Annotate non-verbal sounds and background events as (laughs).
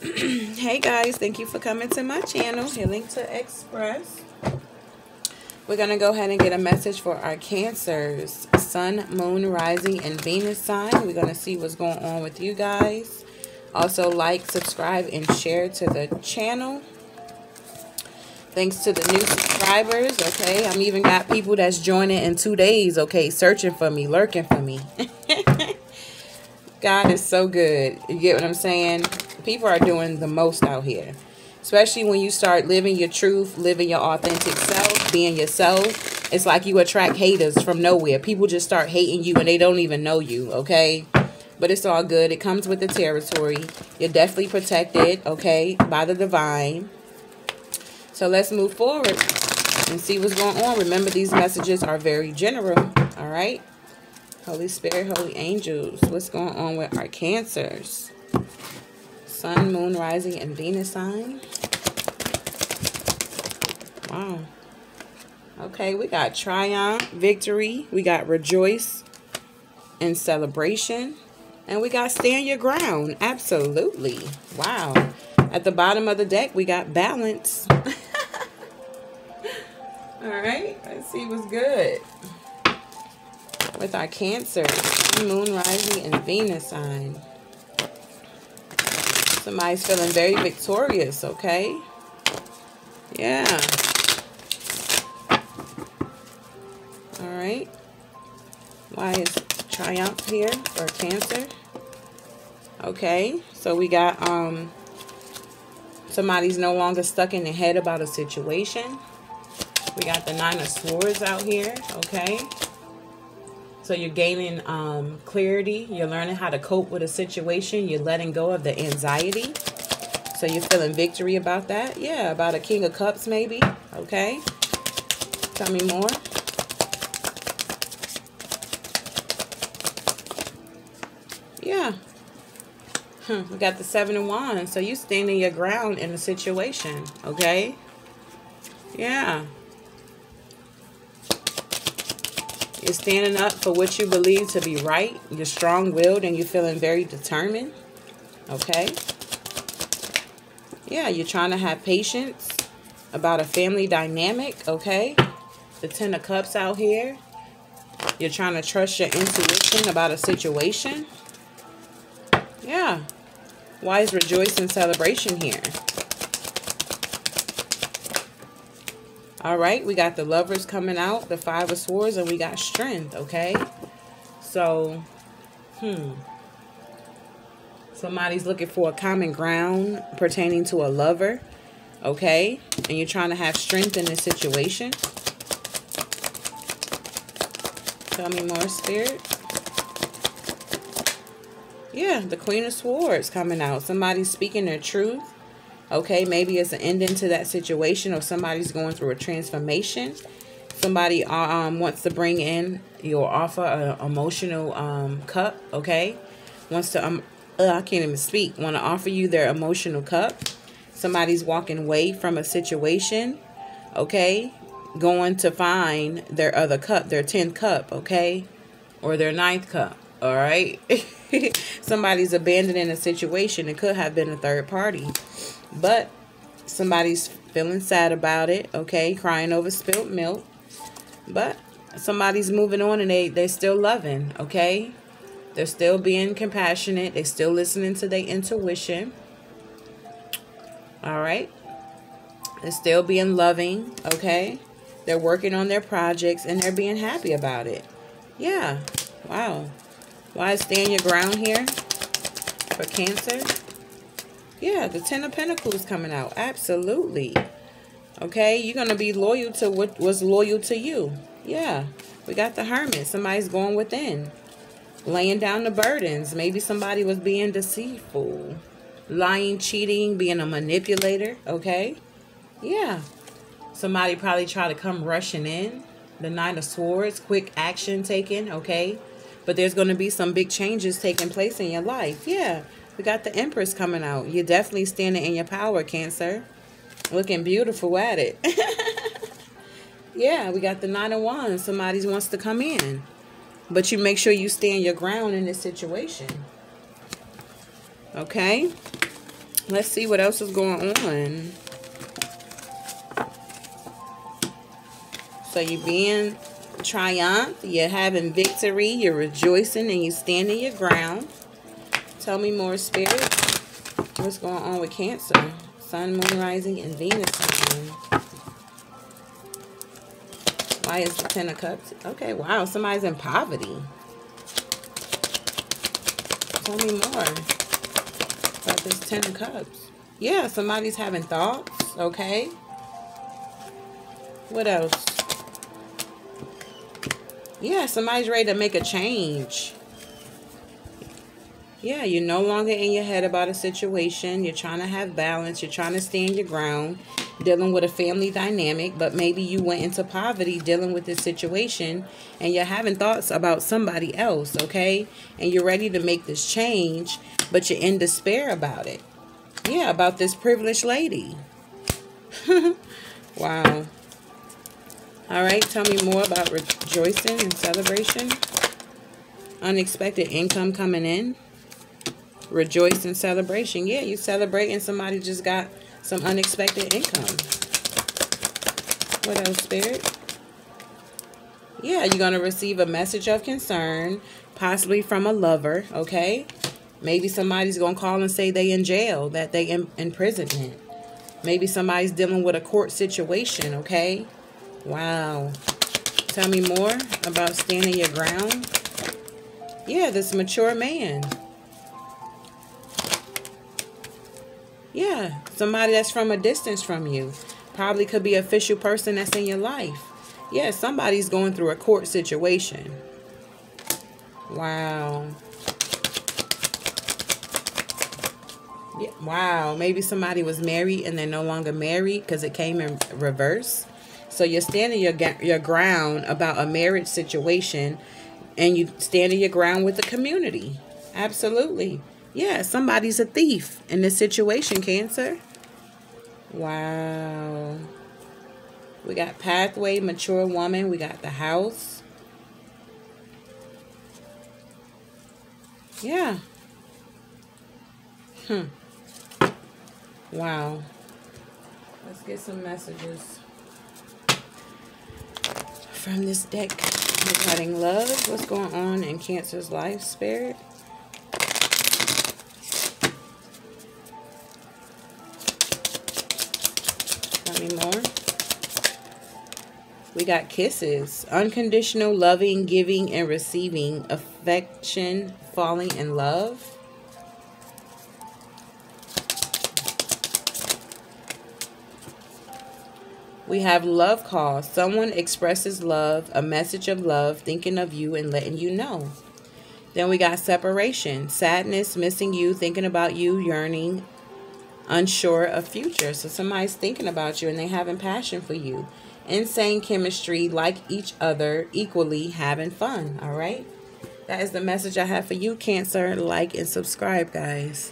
(clears throat) hey guys, thank you for coming to my channel, Healing2 Express. We're going to go ahead and get a message for our cancers. Sun, Moon, Rising, and Venus sign. We're going to see what's going on with you guys. Also like, subscribe, and share to the channel. Thanks to the new subscribers, okay? I'm even got people that's joining in two days, okay? Searching for me, lurking for me. (laughs) God is so good. You get what I'm saying? People are doing the most out here. Especially when you start living your truth, living your authentic self, being yourself. It's like you attract haters from nowhere. People just start hating you and they don't even know you, okay? But it's all good. It comes with the territory. You're definitely protected, okay, by the divine. So let's move forward and see what's going on. Remember, these messages are very general. All right. Holy Spirit, Holy Angels. What's going on with our cancers? Sun, Moon, Rising, and Venus sign. Wow. Okay, we got triumph, victory. We got rejoice and celebration. And we got stand your ground. Absolutely. Wow. At the bottom of the deck, we got balance. (laughs) All right, let's see what's good. With our Cancer, Moon, Rising, and Venus sign. Somebody's feeling very victorious, okay? Yeah. All right. Why is Triumph here for Cancer? Okay, so we got um somebody's no longer stuck in the head about a situation. We got the Nine of Swords out here, okay? So you're gaining um, clarity. You're learning how to cope with a situation. You're letting go of the anxiety. So you're feeling victory about that. Yeah, about a King of Cups maybe, okay? Tell me more. Yeah. Hmm, we got the Seven of Wands. So you standing your ground in a situation, okay? Yeah. You're standing up for what you believe to be right. You're strong-willed and you're feeling very determined. Okay? Yeah, you're trying to have patience about a family dynamic. Okay? The Ten of Cups out here. You're trying to trust your intuition about a situation. Yeah. Why is rejoice and celebration here? All right, we got the lovers coming out, the five of swords, and we got strength, okay? So, hmm. Somebody's looking for a common ground pertaining to a lover, okay? And you're trying to have strength in this situation. Tell me more, Spirit. Yeah, the Queen of Swords coming out. Somebody's speaking their truth Okay, maybe it's an ending to that situation or somebody's going through a transformation. Somebody uh, um, wants to bring in your offer an emotional um, cup, okay? Wants to, um, uh, I can't even speak, want to offer you their emotional cup. Somebody's walking away from a situation, okay? Going to find their other cup, their 10th cup, okay? Or their ninth cup, all right? (laughs) Somebody's abandoning a situation. It could have been a third party. But somebody's feeling sad about it, okay? Crying over spilt milk. But somebody's moving on and they, they're still loving, okay? They're still being compassionate. They're still listening to their intuition. All right? They're still being loving, okay? They're working on their projects and they're being happy about it. Yeah. Wow. Why stand your ground here for Cancer? Yeah, the Ten of Pentacles coming out. Absolutely. Okay, you're going to be loyal to what was loyal to you. Yeah, we got the Hermit. Somebody's going within. Laying down the burdens. Maybe somebody was being deceitful. Lying, cheating, being a manipulator. Okay, yeah. Somebody probably tried to come rushing in. The Nine of Swords, quick action taken. Okay, but there's going to be some big changes taking place in your life. Yeah. We got the Empress coming out. You're definitely standing in your power, Cancer. Looking beautiful at it. (laughs) yeah, we got the Nine of Wands. Somebody wants to come in. But you make sure you stand your ground in this situation. Okay? Let's see what else is going on. So you're being triumph, you're having victory, you're rejoicing, and you're standing your ground. Tell me more, Spirit. What's going on with Cancer? Sun, Moon, Rising, and Venus. Why is the Ten of Cups? Okay, wow, somebody's in poverty. Tell me more about this Ten of Cups. Yeah, somebody's having thoughts, okay? What else? Yeah, somebody's ready to make a change. Yeah, you're no longer in your head about a situation. You're trying to have balance. You're trying to stand your ground, dealing with a family dynamic. But maybe you went into poverty dealing with this situation and you're having thoughts about somebody else, okay? And you're ready to make this change, but you're in despair about it. Yeah, about this privileged lady. (laughs) wow. All right, tell me more about rejoicing and celebration. Unexpected income coming in. Rejoice and celebration. Yeah, you celebrating somebody just got some unexpected income. What else, Spirit? Yeah, you're going to receive a message of concern, possibly from a lover, okay? Maybe somebody's going to call and say they in jail, that they in imprisonment. Maybe somebody's dealing with a court situation, okay? Wow. Tell me more about standing your ground. Yeah, this mature man. Yeah, somebody that's from a distance from you. Probably could be official person that's in your life. Yeah, somebody's going through a court situation. Wow. Yeah, wow. Maybe somebody was married and they're no longer married because it came in reverse. So you're standing your your ground about a marriage situation and you standing your ground with the community. Absolutely. Yeah, somebody's a thief in this situation, Cancer. Wow. We got pathway, mature woman. We got the house. Yeah. Hmm. Wow. Let's get some messages from this deck regarding love. What's going on in Cancer's life, Spirit? Tell more. We got kisses. Unconditional loving, giving, and receiving. Affection, falling in love. We have love call. Someone expresses love, a message of love, thinking of you and letting you know. Then we got separation, sadness, missing you, thinking about you, yearning, unsure of future. So somebody's thinking about you and they having passion for you. Insane chemistry, like each other, equally having fun. All right. That is the message I have for you, Cancer. Like and subscribe, guys.